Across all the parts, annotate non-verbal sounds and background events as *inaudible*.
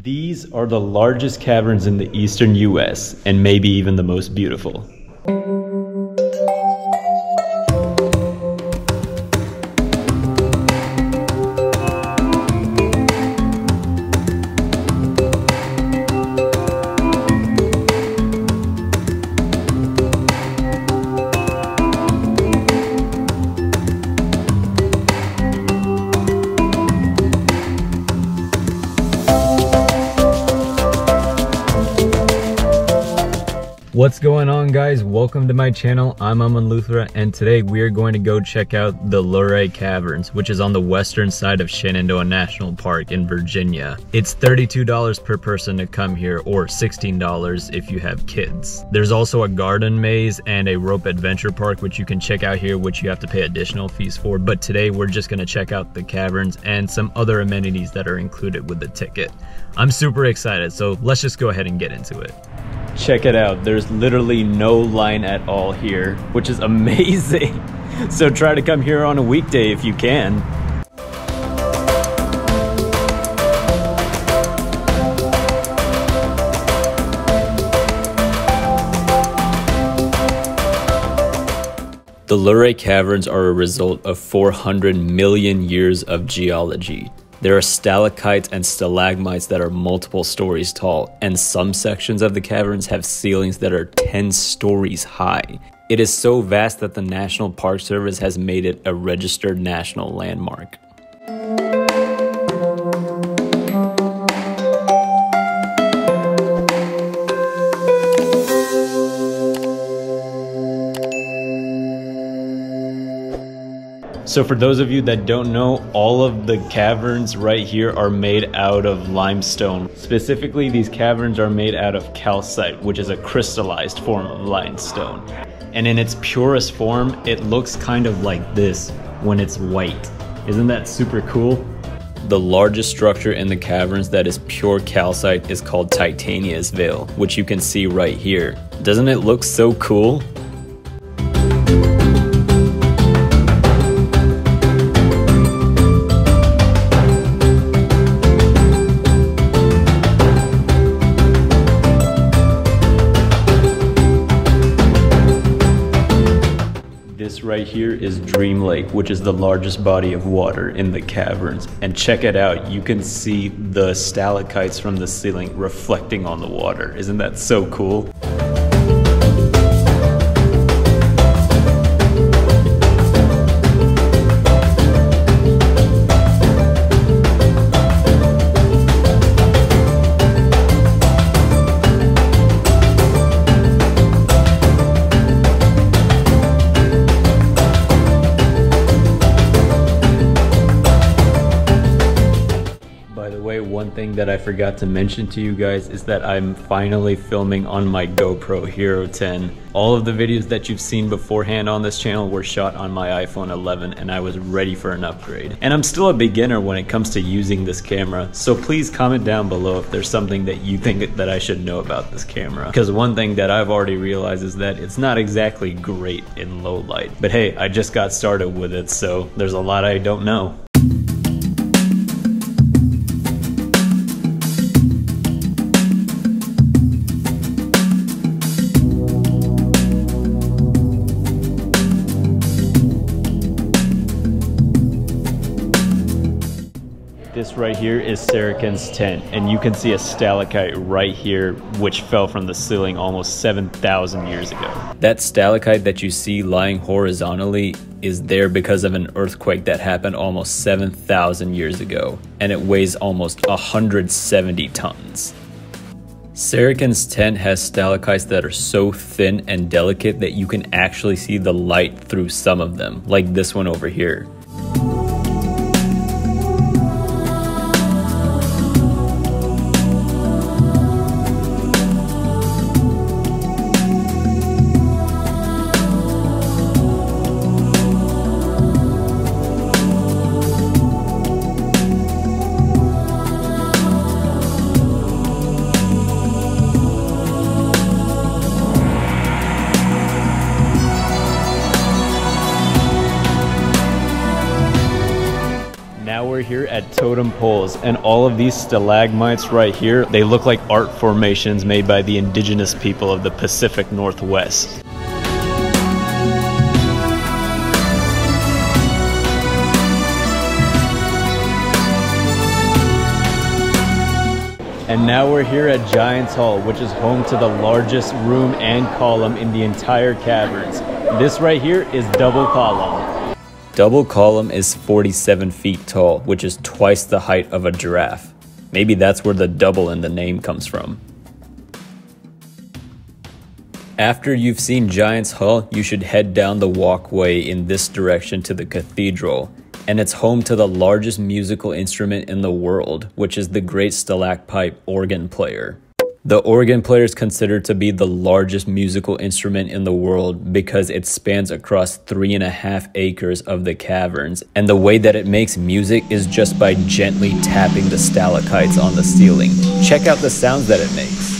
These are the largest caverns in the eastern US and maybe even the most beautiful. What's going on guys? Welcome to my channel. I'm Aman Luthra and today we are going to go check out the Luray Caverns, which is on the western side of Shenandoah National Park in Virginia. It's $32 per person to come here or $16 if you have kids. There's also a garden maze and a rope adventure park which you can check out here which you have to pay additional fees for, but today we're just going to check out the caverns and some other amenities that are included with the ticket. I'm super excited, so let's just go ahead and get into it. Check it out. There's literally no line at all here, which is *laughs* amazing. So try to come here on a weekday if you can. The Luray Caverns are a result of 400 million years of geology. There are stalactites and stalagmites that are multiple stories tall, and some sections of the caverns have ceilings that are 10 stories high. It is so vast that the National Park Service has made it a registered national landmark. So for those of you that don't know, all of the caverns right here are made out of limestone. Specifically, these caverns are made out of calcite, which is a crystallized form of limestone. And in its purest form, it looks kind of like this when it's white. Isn't that super cool? The largest structure in the caverns that is pure calcite is called Titania's Veil, which you can see right here. Doesn't it look so cool? Here is Dream Lake, which is the largest body of water in the caverns. And check it out, you can see the stalactites from the ceiling reflecting on the water. Isn't that so cool? Thing that I forgot to mention to you guys is that I'm finally filming on my GoPro Hero 10. All of the videos that you've seen beforehand on this channel were shot on my iPhone 11 and I was ready for an upgrade. And I'm still a beginner when it comes to using this camera, so please comment down below if there's something that you think that I should know about this camera. Because one thing that I've already realized is that it's not exactly great in low light. But hey, I just got started with it, so there's a lot I don't know. This right here is Saracen's tent, and you can see a stalactite right here, which fell from the ceiling almost 7,000 years ago. That stalactite that you see lying horizontally is there because of an earthquake that happened almost 7,000 years ago, and it weighs almost 170 tons. Saracen's tent has stalactites that are so thin and delicate that you can actually see the light through some of them, like this one over here. Totem poles. And all of these stalagmites right here, they look like art formations made by the indigenous people of the Pacific Northwest. And now we're here at Giants Hall, which is home to the largest room and column in the entire caverns. This right here is double column. Double column is 47 feet tall, which is twice the height of a giraffe. Maybe that's where the double in the name comes from. After you've seen Giants Hall, you should head down the walkway in this direction to the cathedral and it's home to the largest musical instrument in the world, which is the Great Stalacpipe organ player. The organ player is considered to be the largest musical instrument in the world because it spans across three and a half acres of the caverns, and the way that it makes music is just by gently tapping the stalactites on the ceiling. Check out the sounds that it makes.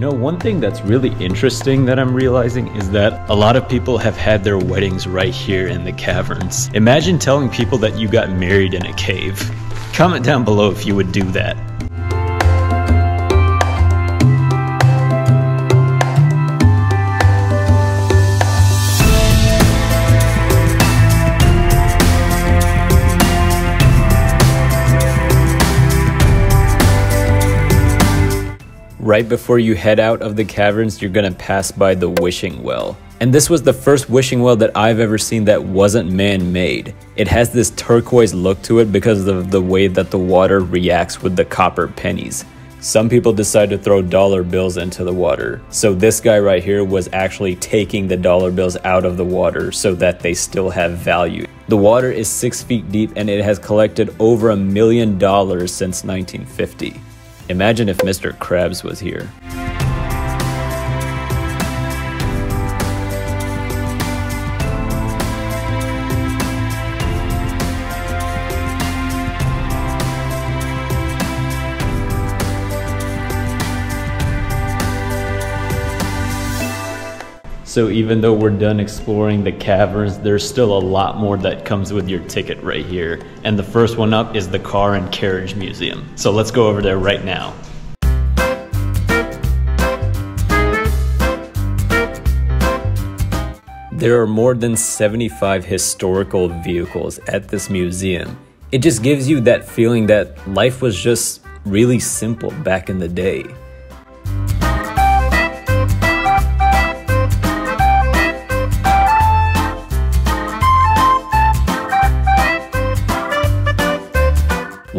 You know, one thing that's really interesting that I'm realizing is that a lot of people have had their weddings right here in the caverns. Imagine telling people that you got married in a cave. Comment down below if you would do that. Right before you head out of the caverns, you're gonna pass by the wishing well. And this was the first wishing well that I've ever seen that wasn't man-made. It has this turquoise look to it because of the way that the water reacts with the copper pennies. Some people decide to throw dollar bills into the water. So this guy right here was actually taking the dollar bills out of the water so that they still have value. The water is six feet deep and it has collected over a million dollars since 1950. Imagine if Mr. Krabs was here. So even though we're done exploring the caverns, there's still a lot more that comes with your ticket right here. And the first one up is the Car and Carriage Museum. So let's go over there right now. There are more than 75 historical vehicles at this museum. It just gives you that feeling that life was just really simple back in the day.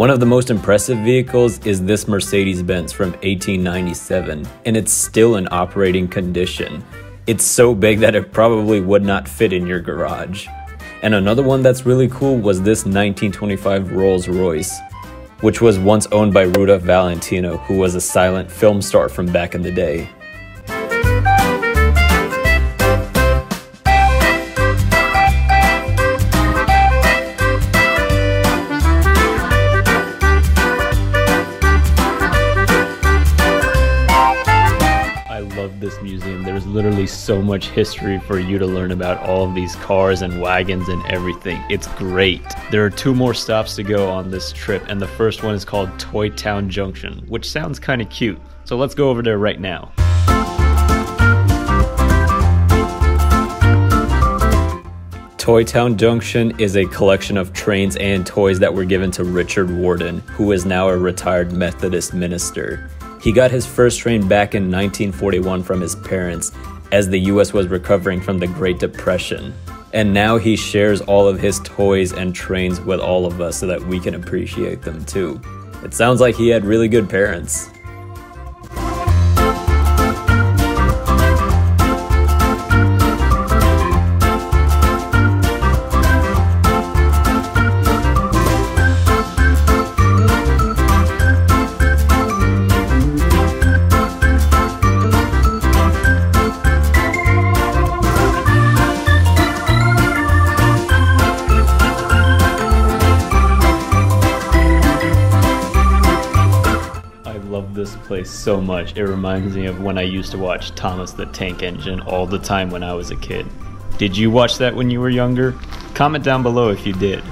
One of the most impressive vehicles is this Mercedes-Benz from 1897, and it's still in operating condition. It's so big that it probably would not fit in your garage. And another one that's really cool was this 1925 Rolls-Royce, which was once owned by Rudolph Valentino, who was a silent film star from back in the day. Literally so much history for you to learn about all of these cars and wagons and everything. It's great. There are two more stops to go on this trip, and the first one is called Toy Town Junction, which sounds kind of cute. So let's go over there right now. Toy Town Junction is a collection of trains and toys that were given to Richard Warden, who is now a retired Methodist minister. He got his first train back in 1941 from his parents as the US was recovering from the Great Depression. And now he shares all of his toys and trains with all of us so that we can appreciate them too. It sounds like he had really good parents. So much. It reminds me of when I used to watch Thomas the Tank Engine all the time when I was a kid. Did you watch that when you were younger? Comment down below if you did.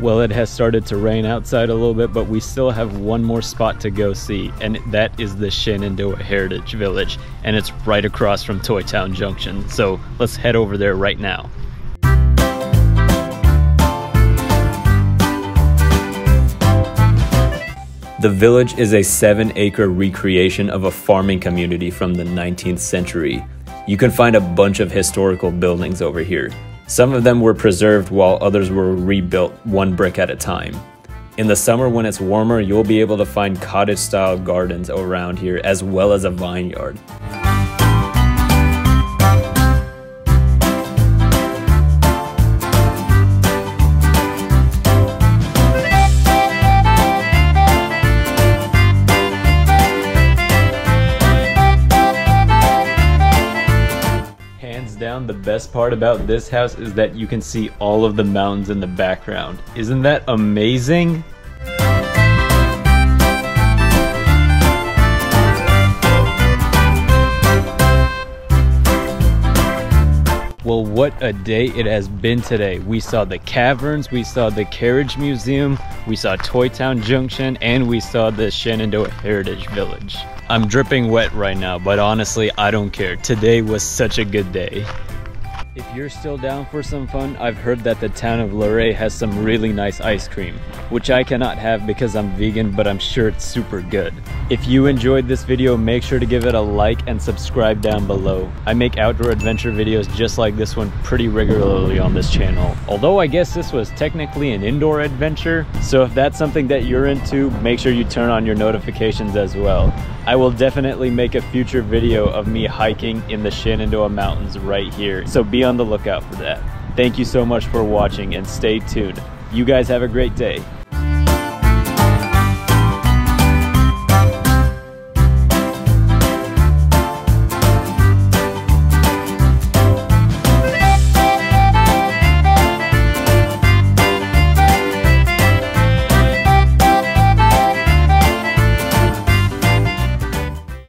Well, it has started to rain outside a little bit, but we still have one more spot to go see, and that is the Shenandoah Heritage Village, and it's right across from Toy Town Junction. So let's head over there right now. The village is a seven acre recreation of a farming community from the 19th century. You can find a bunch of historical buildings over here. Some of them were preserved while others were rebuilt one brick at a time. In the summer when it's warmer, you'll be able to find cottage style gardens around here as well as a vineyard. The best part about this house is that you can see all of the mountains in the background. Isn't that amazing? Well, what a day it has been today. We saw the caverns, we saw the Carriage Museum, we saw Toy Town Junction, and we saw the Shenandoah Heritage Village. I'm dripping wet right now, but honestly, I don't care. Today was such a good day. If you're still down for some fun, I've heard that the town of Luray has some really nice ice cream, which I cannot have because I'm vegan, but I'm sure it's super good. If you enjoyed this video, make sure to give it a like and subscribe down below. I make outdoor adventure videos just like this one pretty regularly on this channel. Although I guess this was technically an indoor adventure, so if that's something that you're into, make sure you turn on your notifications as well. I will definitely make a future video of me hiking in the Shenandoah Mountains right here, so be on the lookout for that. Thank you so much for watching and stay tuned. You guys have a great day.